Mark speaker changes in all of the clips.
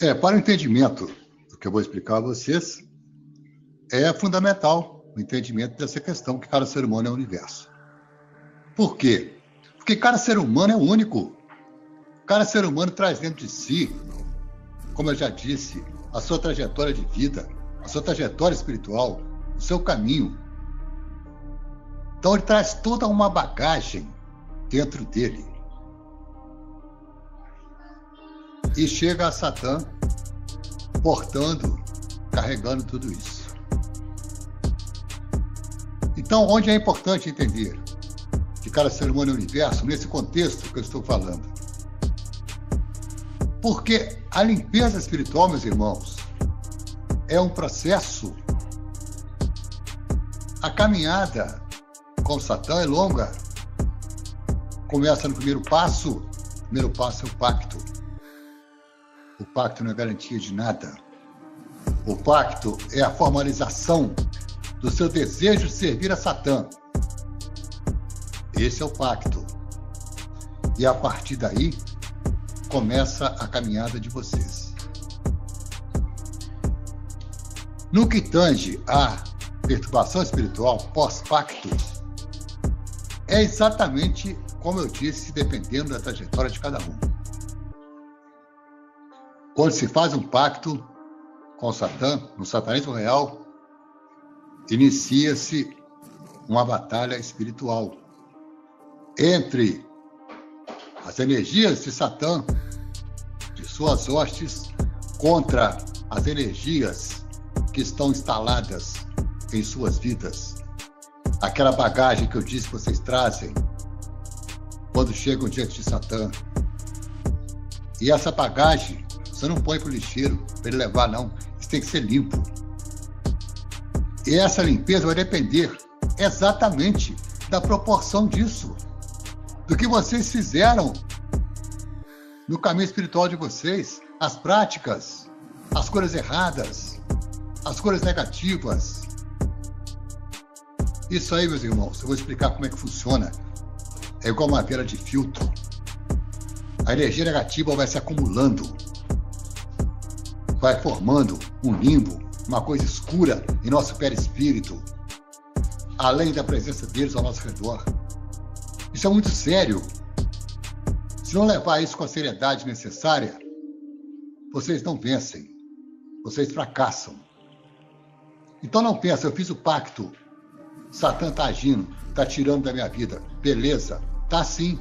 Speaker 1: É, para o entendimento do que eu vou explicar a vocês, é fundamental o entendimento dessa questão que cada ser humano é o universo. Por quê? Porque cada ser humano é único. Cada ser humano traz dentro de si, como eu já disse, a sua trajetória de vida, a sua trajetória espiritual, o seu caminho. Então ele traz toda uma bagagem dentro dele. E chega a Satã portando, carregando tudo isso. Então, onde é importante entender que cada ser humano é universo, nesse contexto que eu estou falando? Porque a limpeza espiritual, meus irmãos, é um processo. A caminhada com Satã é longa. Começa no primeiro passo. O primeiro passo é o pacto. O pacto não é garantia de nada. O pacto é a formalização do seu desejo de servir a Satã. Esse é o pacto. E a partir daí começa a caminhada de vocês. No que tange à perturbação espiritual pós-pacto, é exatamente como eu disse, dependendo da trajetória de cada um. Quando se faz um pacto com o Satã, no satanismo real, inicia-se uma batalha espiritual entre as energias de Satã, de suas hostes, contra as energias que estão instaladas em suas vidas. Aquela bagagem que eu disse que vocês trazem quando chegam diante de Satã. E essa bagagem você não põe para o lixeiro para ele levar, não. Isso tem que ser limpo. E essa limpeza vai depender exatamente da proporção disso, do que vocês fizeram no caminho espiritual de vocês, as práticas, as coisas erradas, as coisas negativas. Isso aí, meus irmãos, eu vou explicar como é que funciona. É igual uma vela de filtro. A energia negativa vai se acumulando vai formando um limbo, uma coisa escura em nosso perispírito, além da presença deles ao nosso redor. Isso é muito sério. Se não levar isso com a seriedade necessária, vocês não vencem, vocês fracassam. Então não pensa, eu fiz o pacto, Satã está agindo, está tirando da minha vida. Beleza, tá sim.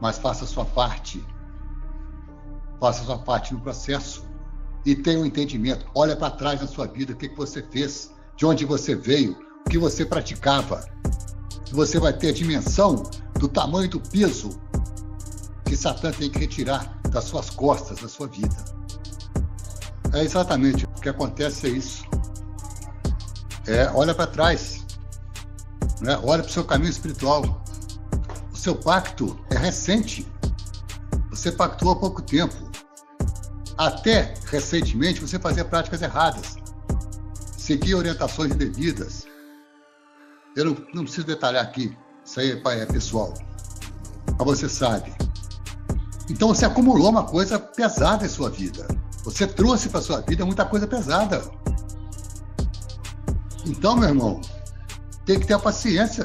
Speaker 1: Mas faça a sua parte. Faça a sua parte no processo e tenha um entendimento. Olha para trás na sua vida, o que, que você fez, de onde você veio, o que você praticava. Você vai ter a dimensão do tamanho do peso que Satã tem que retirar das suas costas, da sua vida. É exatamente o que acontece é isso. É, olha para trás. Né? Olha para o seu caminho espiritual. O seu pacto é recente. Você pactuou há pouco tempo. Até recentemente você fazia práticas erradas, seguia orientações indevidas. Eu não, não preciso detalhar aqui, isso aí é pessoal. Mas você sabe. Então você acumulou uma coisa pesada em sua vida. Você trouxe para sua vida muita coisa pesada. Então, meu irmão, tem que ter a paciência,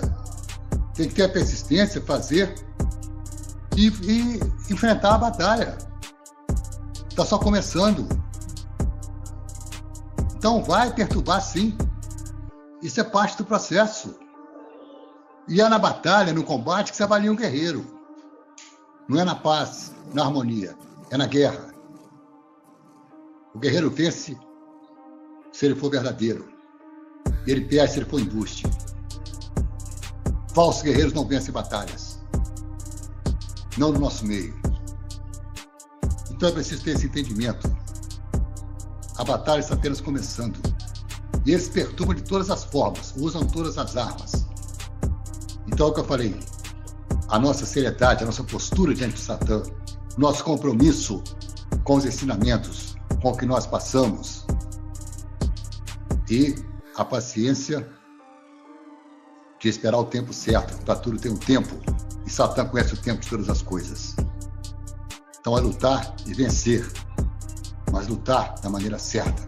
Speaker 1: tem que ter a persistência, fazer e, e enfrentar a batalha. Está só começando. Então vai perturbar sim. Isso é parte do processo. E é na batalha, no combate, que se avalia um guerreiro. Não é na paz, na harmonia, é na guerra. O guerreiro vence se ele for verdadeiro. E ele perde se ele for embuste. Falsos guerreiros não vencem batalhas. Não no nosso meio. Então é preciso ter esse entendimento. A batalha está apenas começando. E eles perturbam de todas as formas, usam todas as armas. Então é o que eu falei. A nossa seriedade, a nossa postura diante de Satã, nosso compromisso com os ensinamentos, com o que nós passamos. E a paciência de esperar o tempo certo. Para tudo tem um tempo. E Satã conhece o tempo de todas as coisas. Então é lutar e vencer. mas lutar da maneira certa.